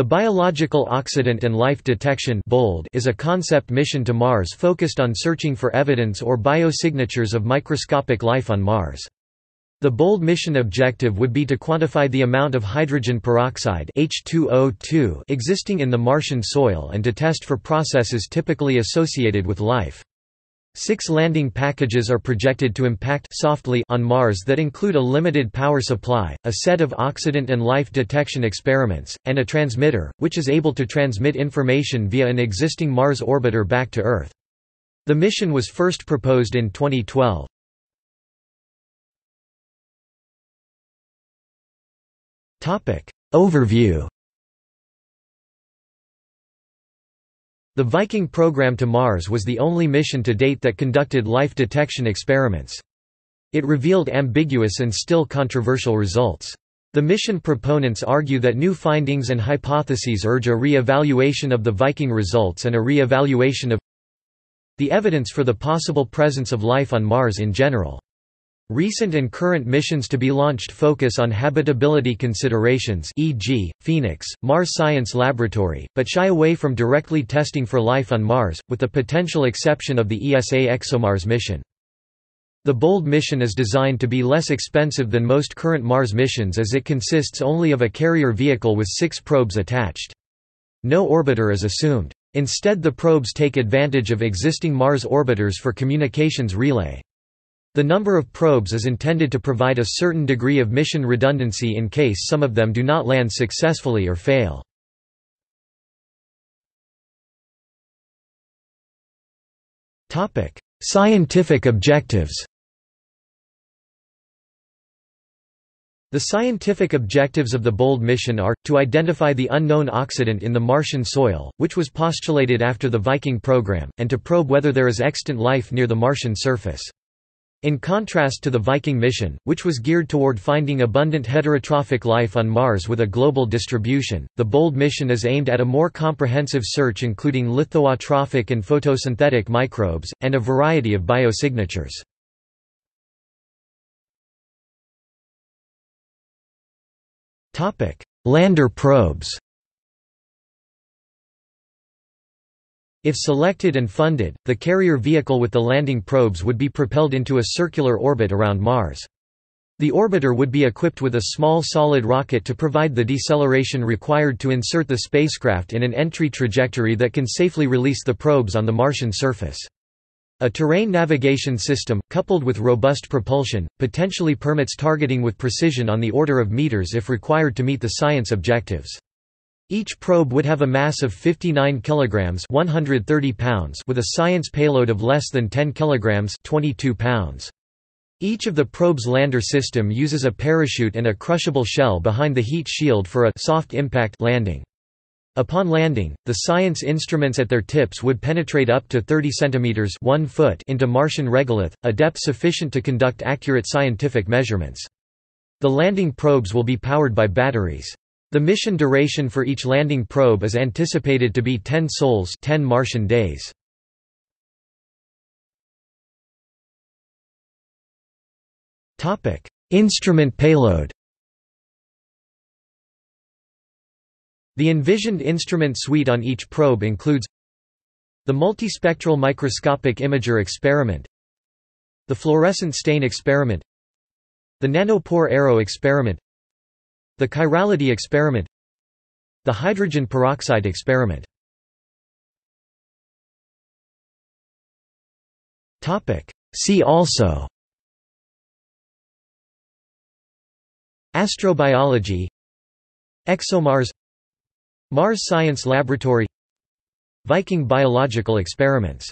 The Biological Oxidant and Life Detection is a concept mission to Mars focused on searching for evidence or biosignatures of microscopic life on Mars. The BOLD mission objective would be to quantify the amount of hydrogen peroxide H2O2 existing in the Martian soil and to test for processes typically associated with life. Six landing packages are projected to impact softly on Mars that include a limited power supply, a set of oxidant and life detection experiments, and a transmitter, which is able to transmit information via an existing Mars orbiter back to Earth. The mission was first proposed in 2012. Overview The Viking program to Mars was the only mission to date that conducted life detection experiments. It revealed ambiguous and still controversial results. The mission proponents argue that new findings and hypotheses urge a re-evaluation of the Viking results and a re-evaluation of the evidence for the possible presence of life on Mars in general. Recent and current missions to be launched focus on habitability considerations e.g., Phoenix, Mars Science Laboratory, but shy away from directly testing for life on Mars, with the potential exception of the ESA ExoMars mission. The BOLD mission is designed to be less expensive than most current Mars missions as it consists only of a carrier vehicle with six probes attached. No orbiter is assumed. Instead the probes take advantage of existing Mars orbiters for communications relay. The number of probes is intended to provide a certain degree of mission redundancy in case some of them do not land successfully or fail. Scientific objectives The scientific objectives of the BOLD mission are, to identify the unknown oxidant in the Martian soil, which was postulated after the Viking program, and to probe whether there is extant life near the Martian surface. In contrast to the Viking mission, which was geared toward finding abundant heterotrophic life on Mars with a global distribution, the BOLD mission is aimed at a more comprehensive search including lithoautotrophic and photosynthetic microbes, and a variety of biosignatures. Lander probes If selected and funded, the carrier vehicle with the landing probes would be propelled into a circular orbit around Mars. The orbiter would be equipped with a small solid rocket to provide the deceleration required to insert the spacecraft in an entry trajectory that can safely release the probes on the Martian surface. A terrain navigation system, coupled with robust propulsion, potentially permits targeting with precision on the order of meters if required to meet the science objectives. Each probe would have a mass of 59 kilograms, 130 pounds, with a science payload of less than 10 kilograms, 22 pounds. Each of the probe's lander system uses a parachute and a crushable shell behind the heat shield for a soft impact landing. Upon landing, the science instruments at their tips would penetrate up to 30 centimeters 1 foot into Martian regolith, a depth sufficient to conduct accurate scientific measurements. The landing probes will be powered by batteries. The mission duration for each landing probe is anticipated to be 10 sols 10 Martian days. Instrument payload The envisioned instrument suite on each probe includes the multispectral microscopic imager experiment the fluorescent stain experiment the nanopore array experiment the chirality experiment The hydrogen peroxide experiment. See also Astrobiology ExoMars Mars Science Laboratory Viking biological experiments